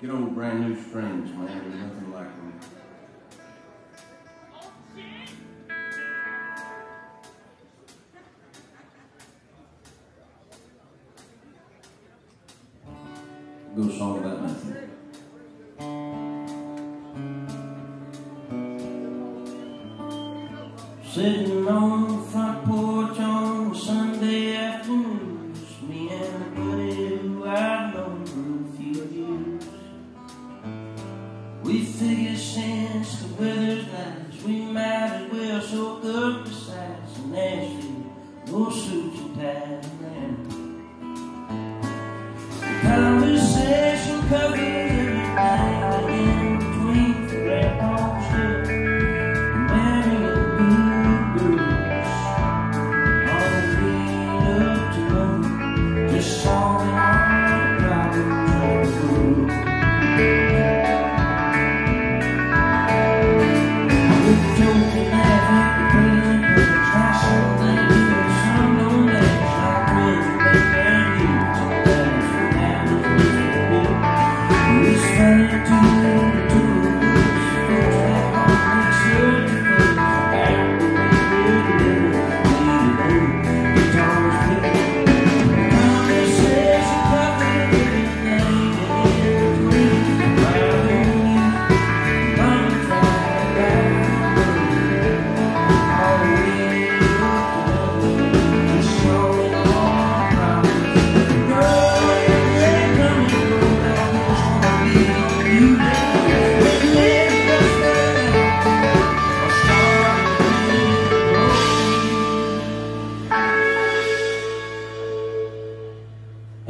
Get old brand new strings, man. There's nothing like them. Go song about nothing. Sitting on the front We figured since the weather's nice, we might as well soak up the sights in Nashville. No suits and ties, man.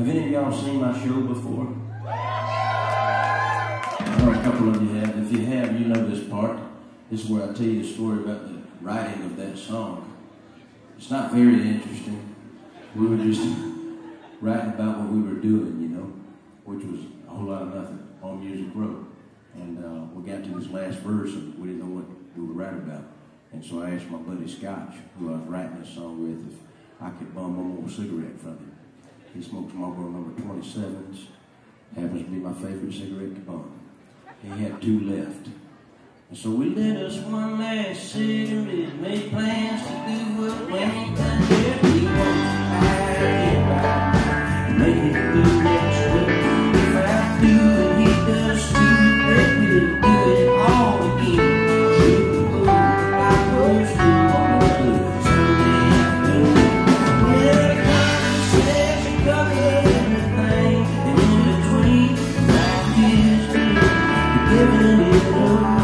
Have any of y'all seen my show before? A couple of you have. If you have, you know this part. This is where I tell you the story about the writing of that song. It's not very interesting. We were just writing about what we were doing, you know, which was a whole lot of nothing on Music Row. And uh, we got to this last verse and we didn't know what we were writing about. And so I asked my buddy Scotch, who I was writing this song with, if I could bum one more cigarette from him. He smokes Marlboro number 27s. Happens to be my favorite cigarette to bum. He had two left. And so we lit us one last cigarette, made plans to do what we ain't done yet. We it, make it through next Thank you.